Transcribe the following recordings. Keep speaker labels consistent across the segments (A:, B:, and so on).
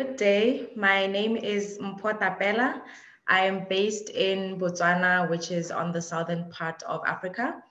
A: Good day. My name is Mpho Tapela. I am based in Botswana, which is on the southern part of Africa.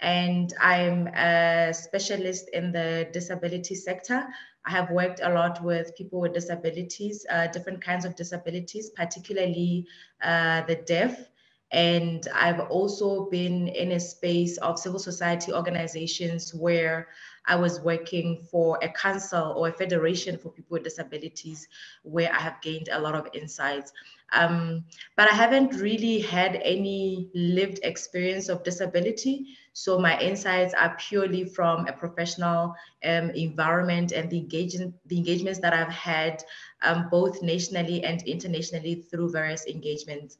A: And I'm a specialist in the disability sector. I have worked a lot with people with disabilities, uh, different kinds of disabilities, particularly uh, the deaf. And I've also been in a space of civil society organizations where I was working for a council or a federation for people with disabilities, where I have gained a lot of insights. Um, but I haven't really had any lived experience of disability. So my insights are purely from a professional um, environment and the, engagement, the engagements that I've had um, both nationally and internationally through various engagements.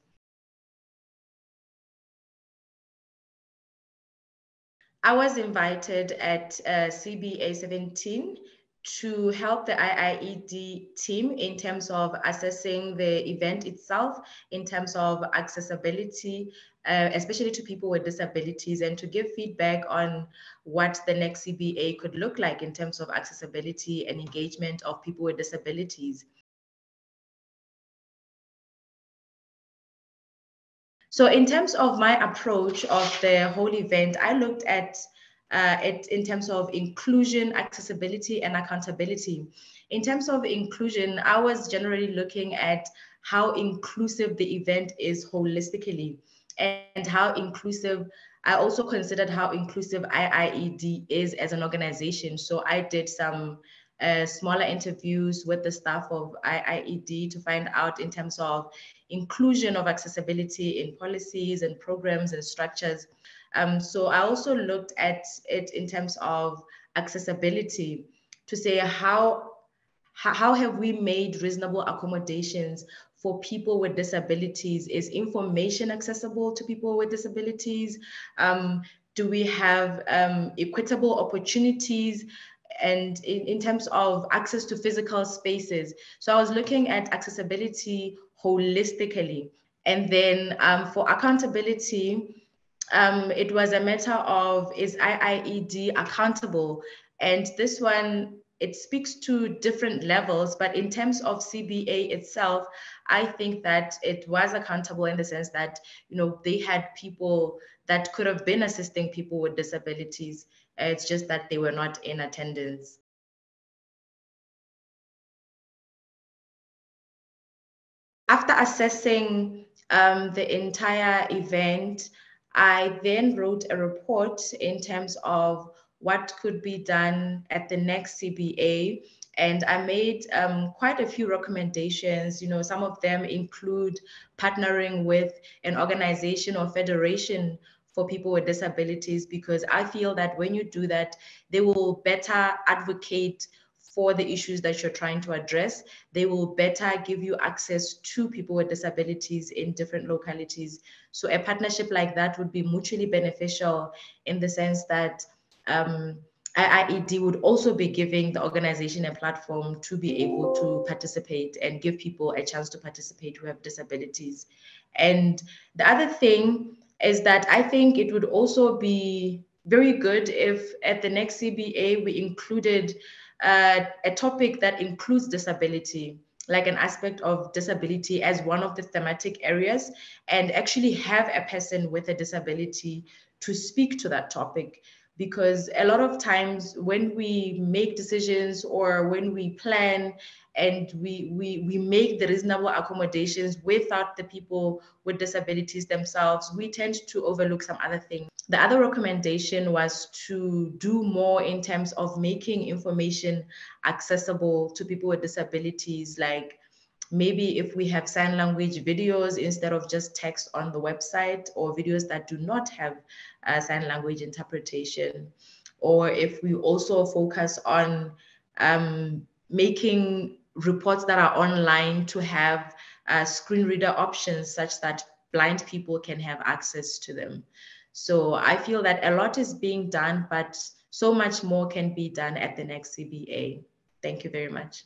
A: I was invited at uh, CBA 17 to help the IIED team in terms of assessing the event itself, in terms of accessibility, uh, especially to people with disabilities, and to give feedback on what the next CBA could look like in terms of accessibility and engagement of people with disabilities. So in terms of my approach of the whole event, I looked at uh, it in terms of inclusion, accessibility, and accountability. In terms of inclusion, I was generally looking at how inclusive the event is holistically and how inclusive I also considered how inclusive IIED is as an organization. So I did some uh, smaller interviews with the staff of IIED to find out in terms of inclusion of accessibility in policies and programs and structures. Um, so I also looked at it in terms of accessibility to say how how have we made reasonable accommodations for people with disabilities? Is information accessible to people with disabilities? Um, do we have um, equitable opportunities? And in, in terms of access to physical spaces. So I was looking at accessibility holistically. And then um, for accountability, um, it was a matter of is IIED accountable? And this one, it speaks to different levels, but in terms of CBA itself, I think that it was accountable in the sense that, you know, they had people that could have been assisting people with disabilities. It's just that they were not in attendance. After assessing um, the entire event, I then wrote a report in terms of what could be done at the next CBA. And I made um, quite a few recommendations. You know, some of them include partnering with an organization or federation for people with disabilities, because I feel that when you do that, they will better advocate for the issues that you're trying to address. They will better give you access to people with disabilities in different localities. So a partnership like that would be mutually beneficial in the sense that um, IIED would also be giving the organization a platform to be able to participate and give people a chance to participate who have disabilities. And the other thing is that I think it would also be very good if at the next CBA we included uh, a topic that includes disability, like an aspect of disability as one of the thematic areas, and actually have a person with a disability to speak to that topic. Because a lot of times when we make decisions or when we plan and we, we, we make the reasonable accommodations without the people with disabilities themselves, we tend to overlook some other things. The other recommendation was to do more in terms of making information accessible to people with disabilities, like maybe if we have sign language videos instead of just text on the website or videos that do not have uh, sign language interpretation, or if we also focus on um, making reports that are online to have uh, screen reader options such that blind people can have access to them. So I feel that a lot is being done, but so much more can be done at the next CBA. Thank you very much.